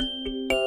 Música